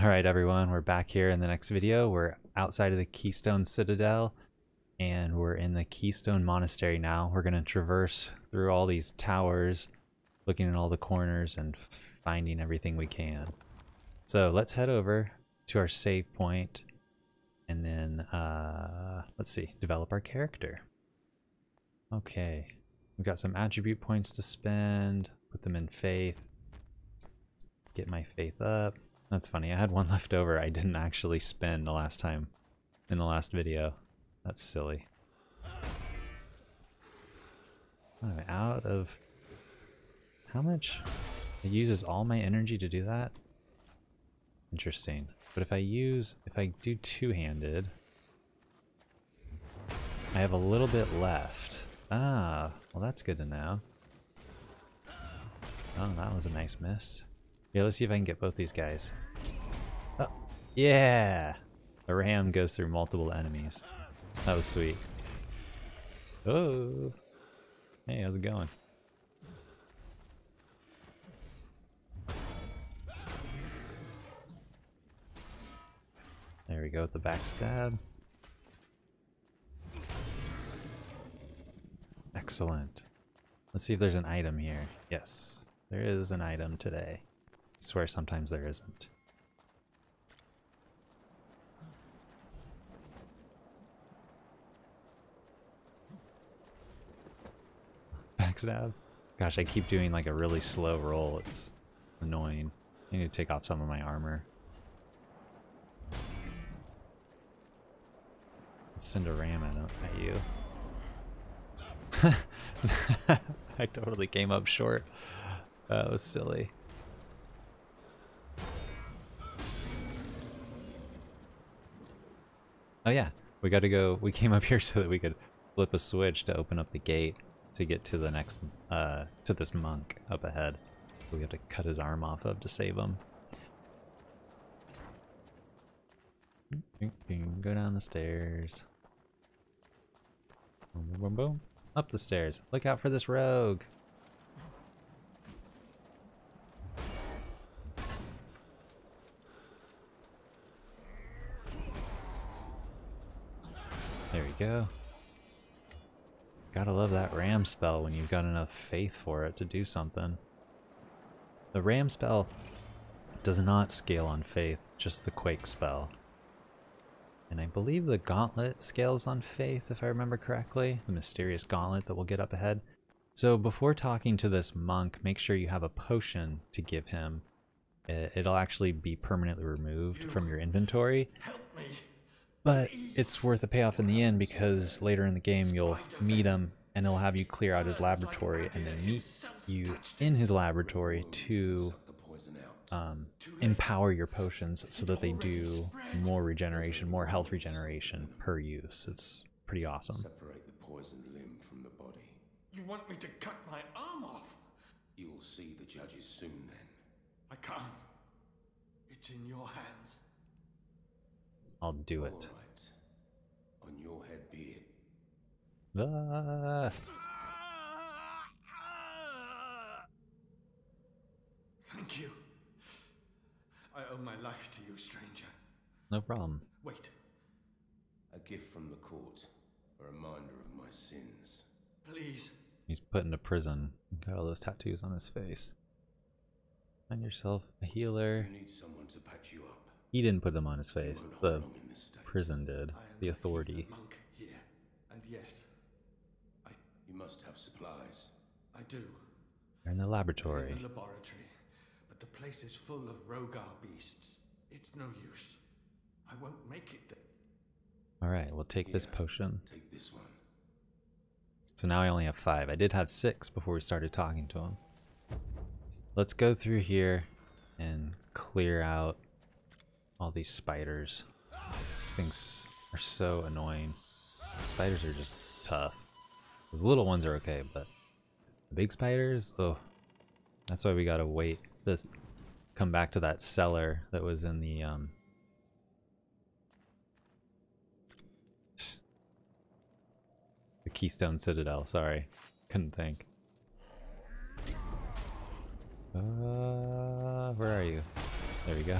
Alright everyone, we're back here in the next video. We're outside of the Keystone Citadel and we're in the Keystone Monastery now. We're going to traverse through all these towers, looking at all the corners and finding everything we can. So let's head over to our save point and then, uh, let's see, develop our character. Okay, we've got some attribute points to spend, put them in faith, get my faith up. That's funny, I had one left over I didn't actually spend the last time in the last video. That's silly. I'm out of... How much? It uses all my energy to do that? Interesting. But if I use... If I do two-handed... I have a little bit left. Ah, well that's good to know. Oh, that was a nice miss. Yeah, let's see if I can get both these guys. Oh, yeah! The ram goes through multiple enemies. That was sweet. Oh! Hey, how's it going? There we go with the backstab. Excellent. Let's see if there's an item here. Yes, there is an item today. I swear sometimes there isn't. Backstab? Gosh, I keep doing like a really slow roll. It's annoying. I need to take off some of my armor. Send a ram at you. I totally came up short. That was silly. Oh yeah, we got to go. We came up here so that we could flip a switch to open up the gate to get to the next, uh, to this monk up ahead. We have to cut his arm off of to save him. Go down the stairs. Boom, boom, boom, boom. Up the stairs. Look out for this rogue. Go. Gotta love that ram spell when you've got enough faith for it to do something. The ram spell does not scale on faith, just the quake spell. And I believe the gauntlet scales on faith, if I remember correctly. The mysterious gauntlet that we'll get up ahead. So before talking to this monk, make sure you have a potion to give him. It'll actually be permanently removed you from your inventory. But it's worth a payoff in the end because later in the game you'll meet him and he'll have you clear out his laboratory and then meet you in his laboratory to um, empower your potions so that they do more regeneration, more health regeneration per use. It's pretty awesome. Separate the poisoned limb from the body. You want me to cut my arm off? You'll see the judges soon then. I can't. It's in your hands. I'll do it. Right. On your head be it. Ah. Thank you. I owe my life to you, stranger. No problem. Wait. A gift from the court. A reminder of my sins. Please. He's put into prison. Got all those tattoos on his face. Find yourself a healer. You need someone to patch you up. He didn't put them on his face. The prison did. The authority. Monk here. And yes, I. You must have supplies. I do. You're in the laboratory. In the laboratory. But the place is full of Rhogar beasts. It's no use. I won't make it there. Alright, we'll take yeah, this potion. Take this one. So now I only have five. I did have six before we started talking to him. Let's go through here and clear out all these spiders. These things are so annoying. Spiders are just tough. The little ones are okay, but the big spiders, oh, that's why we gotta wait. This come back to that cellar that was in the um. The Keystone Citadel. Sorry, couldn't think. Uh, where are you? There we go.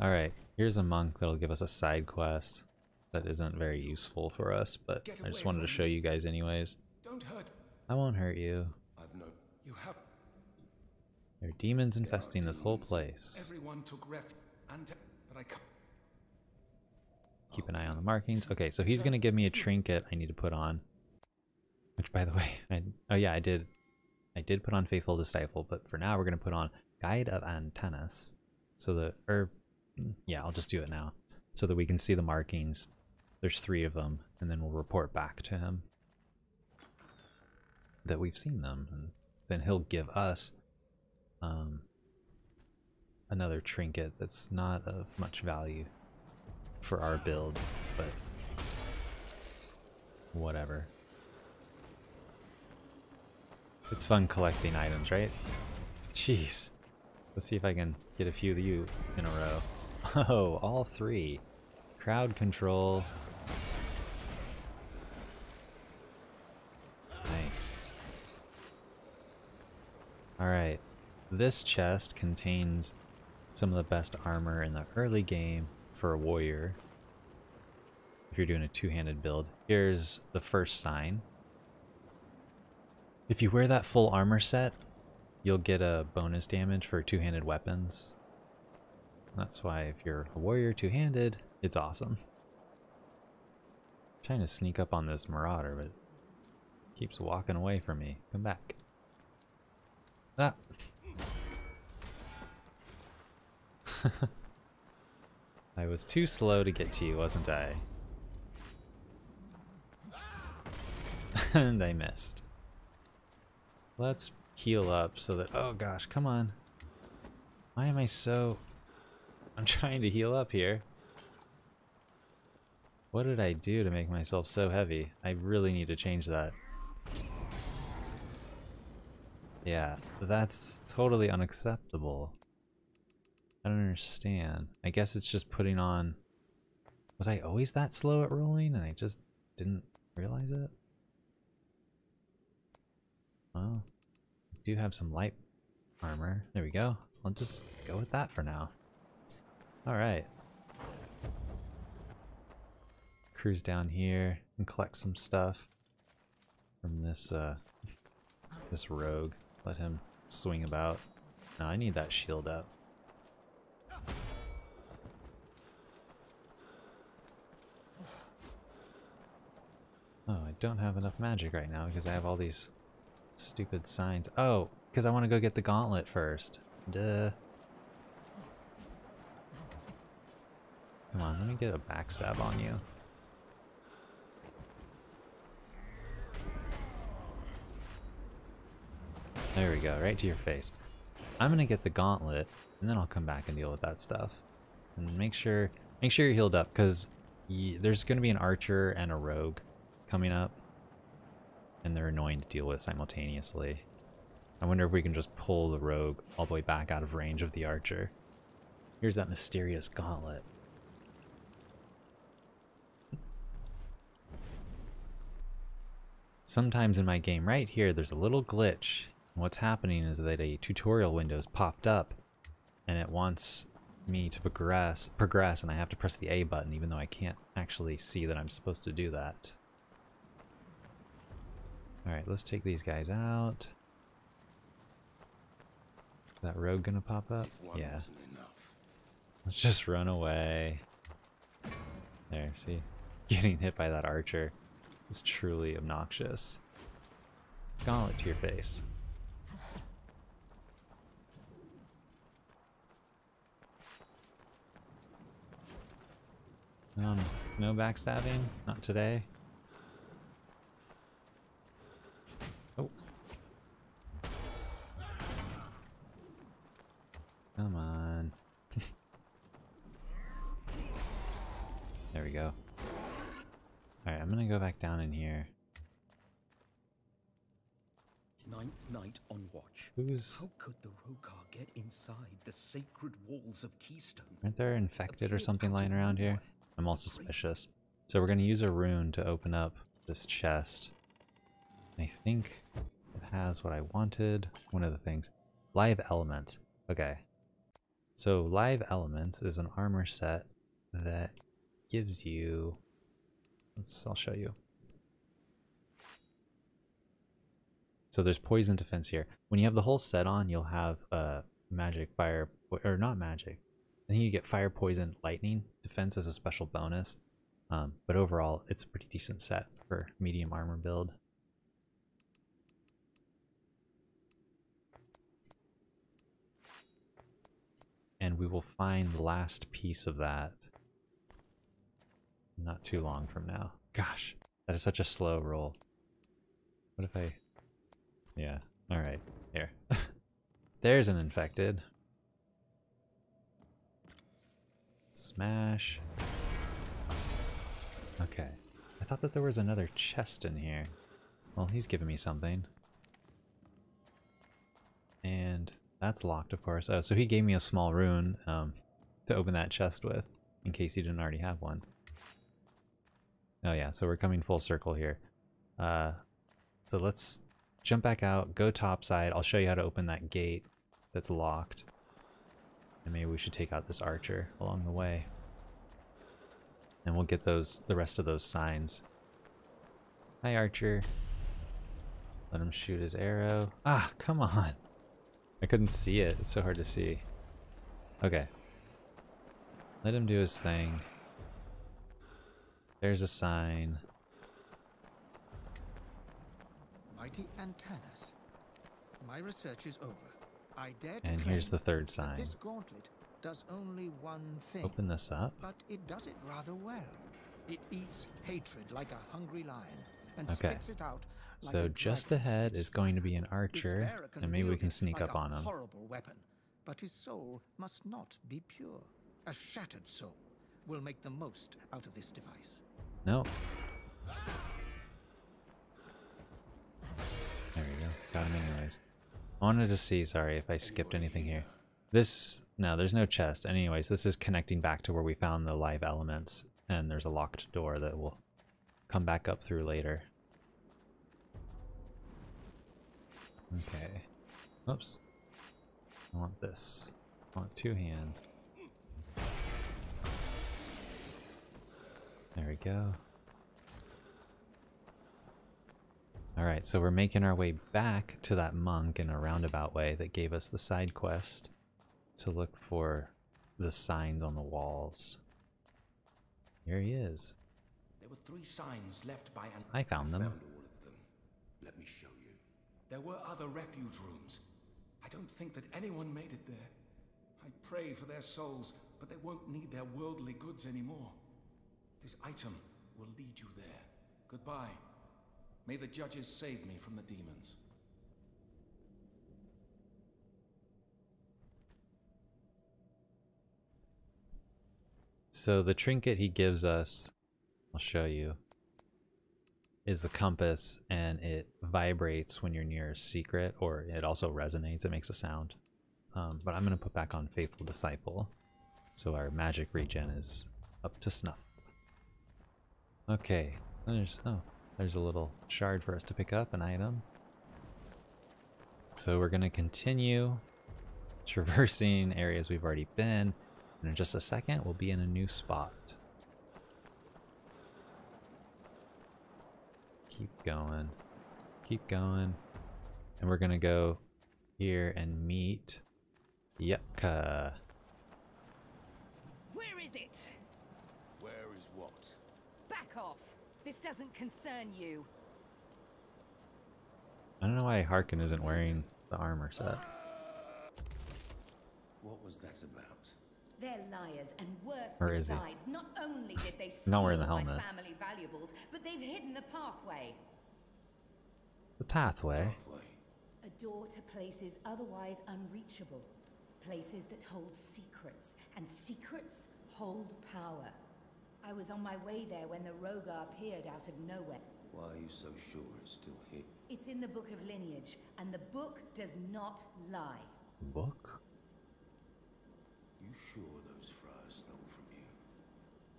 Alright, here's a monk that'll give us a side quest that isn't very useful for us, but I just wanted to show you guys anyways. Don't hurt. I won't hurt you. I've no. You have. There are demons infesting this whole place. Everyone took ref. And. But I can't. Keep an eye on the markings. Okay, so he's gonna give me a trinket I need to put on. Which, by the way, I oh yeah, I did, I did put on Faithful Disciple, but for now we're gonna put on Guide of Antanas, so the or mm, yeah, I'll just do it now, so that we can see the markings. There's three of them, and then we'll report back to him that we've seen them, and then he'll give us um another trinket that's not of much value for our build, but whatever. It's fun collecting items, right? Jeez. Let's see if I can get a few of you in a row. Oh, all three. Crowd control. Nice. Alright. This chest contains some of the best armor in the early game for a warrior. If you're doing a two-handed build. Here's the first sign. If you wear that full armor set, you'll get a bonus damage for two-handed weapons. That's why if you're a warrior two-handed, it's awesome. trying to sneak up on this marauder, but keeps walking away from me. Come back. Ah. I was too slow to get to you, wasn't I? and I missed. Let's heal up so that... Oh gosh, come on. Why am I so... I'm trying to heal up here. What did I do to make myself so heavy? I really need to change that. Yeah, that's totally unacceptable. I don't understand. I guess it's just putting on... Was I always that slow at rolling and I just didn't realize it? Well, I do have some light armor. There we go. I'll just go with that for now. Alright. Cruise down here and collect some stuff from this uh this rogue. Let him swing about. Now I need that shield up. Oh, I don't have enough magic right now because I have all these stupid signs. Oh, because I want to go get the gauntlet first. Duh. Come on, let me get a backstab on you. There we go, right to your face. I'm gonna get the gauntlet, and then I'll come back and deal with that stuff. And make sure, make sure you're healed up, because there's gonna be an archer and a rogue coming up, and they're annoying to deal with simultaneously. I wonder if we can just pull the rogue all the way back out of range of the archer. Here's that mysterious gauntlet. Sometimes in my game right here, there's a little glitch. What's happening is that a tutorial window's popped up and it wants me to progress, progress and I have to press the A button even though I can't actually see that I'm supposed to do that. Alright, let's take these guys out. Is that rogue gonna pop up? Yeah. Let's just run away. There, see? Getting hit by that archer is truly obnoxious. Gauntlet to your face. No, no backstabbing? Not today? Oh. Come on. there we go. Alright, I'm gonna go back down in here. Ninth night on watch. Who's... How could the Rhogar get inside the sacred walls of Keystone? Aren't there infected or something lying around here? I'm all suspicious. So we're gonna use a rune to open up this chest. I think it has what I wanted. One of the things. Live elements. Okay. So Live Elements is an armor set that gives you. Let's. I'll show you. So there's poison defense here. When you have the whole set on, you'll have uh, magic, fire, or not magic. I think you get fire, poison, lightning defense as a special bonus. Um, but overall, it's a pretty decent set for medium armor build. And we will find the last piece of that not too long from now. Gosh, that is such a slow roll. What if I... Yeah, alright, here. There's an infected. Smash. Okay. I thought that there was another chest in here. Well, he's giving me something. And that's locked, of course. Oh, so he gave me a small rune um, to open that chest with, in case he didn't already have one. Oh yeah, so we're coming full circle here. Uh, so let's jump back out, go topside. I'll show you how to open that gate that's locked. And maybe we should take out this archer along the way. And we'll get those the rest of those signs. Hi Archer. Let him shoot his arrow. Ah, come on. I couldn't see it. It's so hard to see. Okay. Let him do his thing. There's a sign. Mighty Antanas. My research is over. I dare And here's the third sign. This gauntlet does only one thing. Open this up. But it does it rather well. It eats hatred like a hungry lion and Okay. spits it out like So just ahead is going to be an archer, and maybe we can sneak like up on him. Horrible weapon, but his soul must not be pure. A shattered soul will make the most out of this device. No. There we go. Got him anyways. Wanted to see, sorry if I skipped anything here. This, no, there's no chest. Anyways, this is connecting back to where we found the live elements, and there's a locked door that will come back up through later. Okay. Oops. I want this. I want two hands. There we go. Alright, so we're making our way back to that monk in a roundabout way that gave us the side quest to look for the signs on the walls. Here he is. There were three signs left by an. I found them. Found all of them. Let me show you. There were other refuge rooms. I don't think that anyone made it there. I pray for their souls, but they won't need their worldly goods anymore. This item will lead you there. Goodbye. May the judges save me from the demons. So the trinket he gives us, I'll show you, is the compass and it vibrates when you're near a secret or it also resonates, it makes a sound. Um, but I'm going to put back on Faithful Disciple so our magic regen is up to snuff. Okay, there's, oh, there's a little shard for us to pick up, an item. So we're going to continue traversing areas we've already been. And in just a second, we'll be in a new spot. Keep going. Keep going. And we're going to go here and meet Yetka. Where is it? Where is what? Back off. This doesn't concern you. I don't know why Harkyn isn't wearing the armor set. What was that about? They're liars and worse Or is he? besides. Not only did they steal Not wearing the my helmet. family valuables, but they've hidden the pathway. The pathway. Pathway. A door to places otherwise unreachable. Places that hold secrets, and secrets hold power. I was on my way there when the Rhogar appeared out of nowhere. Why are you so sure it's still here? It's in the Book of Lineage, and the book does not lie. Book? You sure those friars stole from you?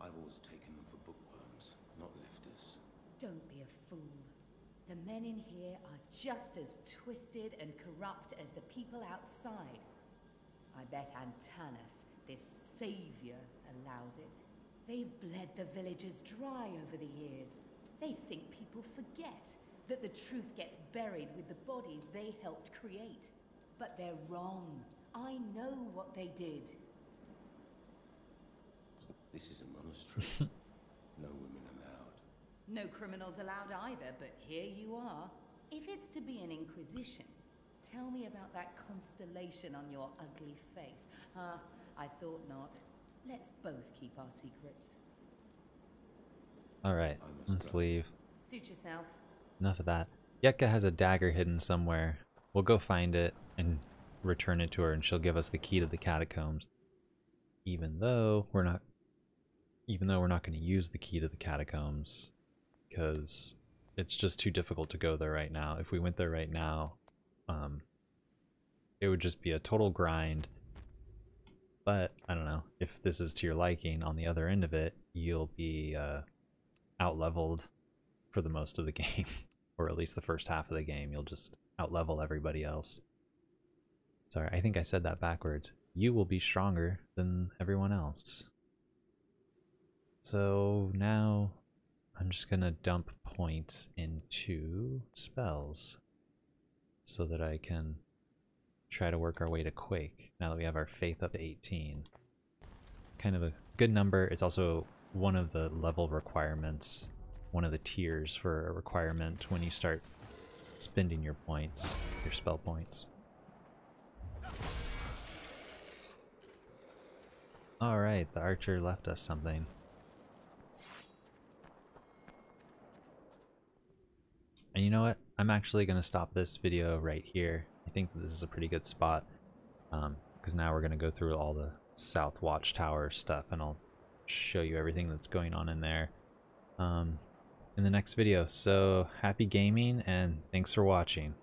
I've always taken them for bookworms, not lifters. Don't be a fool. The men in here are just as twisted and corrupt as the people outside. I bet Antanas, this savior, allows it. They've bled the villagers dry over the years. They think people forget that the truth gets buried with the bodies they helped create. But they're wrong. I know what they did. This is a monastery. no women allowed. No criminals allowed either, but here you are. If it's to be an inquisition, tell me about that constellation on your ugly face. Ah, I thought not. Let's both keep our secrets. Alright, let's go. leave. Suit yourself. Enough of that. Yetka has a dagger hidden somewhere. We'll go find it and return it to her, and she'll give us the key to the catacombs. Even though we're not, even though we're not going to use the key to the catacombs, because it's just too difficult to go there right now. If we went there right now, um, it would just be a total grind. But I don't know if this is to your liking. On the other end of it, you'll be uh, out leveled for the most of the game, or at least the first half of the game. You'll just out level everybody else. Sorry, I think I said that backwards. You will be stronger than everyone else. So now I'm just gonna dump points into spells so that I can try to work our way to Quake now that we have our faith up to 18. Kind of a good number. It's also one of the level requirements, one of the tiers for a requirement when you start spending your points, your spell points. Alright, the archer left us something. And you know what? I'm actually going to stop this video right here. I think this is a pretty good spot. Because now we're going to go through all the South Watchtower stuff and I'll show you everything that's going on in there um, in the next video. So happy gaming and thanks for watching.